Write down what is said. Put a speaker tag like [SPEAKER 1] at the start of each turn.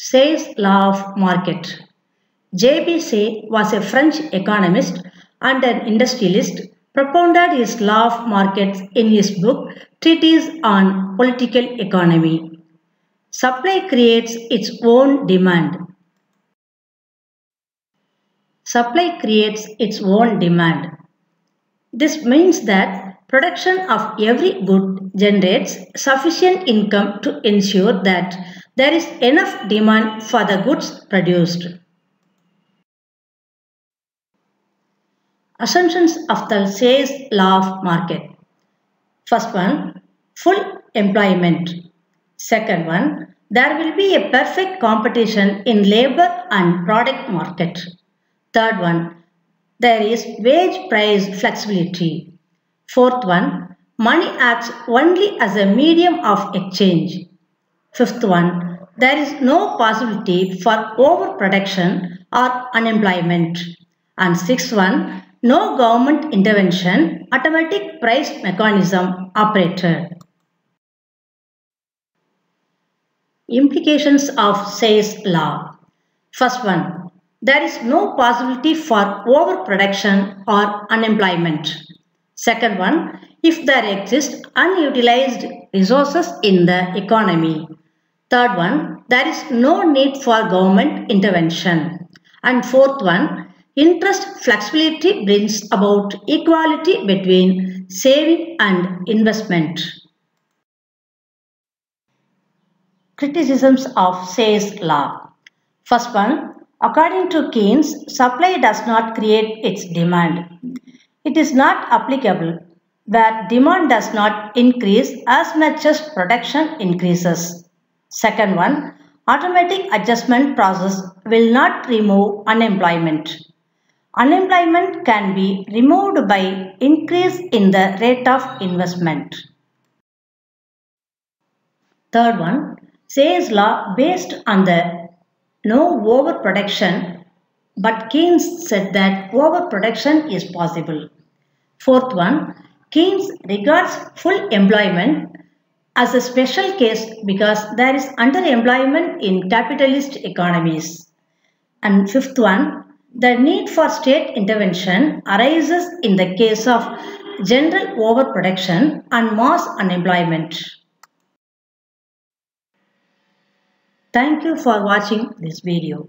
[SPEAKER 1] Say's law of market. J.B. Say was a French economist and an industrialist, propounded his law of markets in his book Treatise on Political Economy. Supply creates its own demand. Supply creates its own demand. This means that production of every good generates sufficient income to ensure that there is enough demand for the goods produced. Assumptions of the Say's law of market. First one, full employment. Second one, there will be a perfect competition in labor and product market. Third one, there is wage price flexibility. Fourth one, money acts only as a medium of exchange. Fifth one, there is no possibility for overproduction or unemployment. And sixth one, no government intervention, automatic price mechanism operated. Implications of Say's law. First one, there is no possibility for overproduction or unemployment. Second one, if there exist unutilized resources in the economy. Third one, there is no need for government intervention. And fourth one, interest flexibility brings about equality between saving and investment. Criticisms of Say's law. First one, according to Keynes, supply does not create its demand. It is not applicable where demand does not increase as much as production increases. Second one, automatic adjustment process will not remove unemployment. Unemployment can be removed by increase in the rate of investment. Third one, Say's law based on the no overproduction but Keynes said that overproduction is possible. Fourth one, Keynes regards full employment as a special case because there is underemployment in capitalist economies. And fifth one, the need for state intervention arises in the case of general overproduction and mass unemployment. Thank you for watching this video.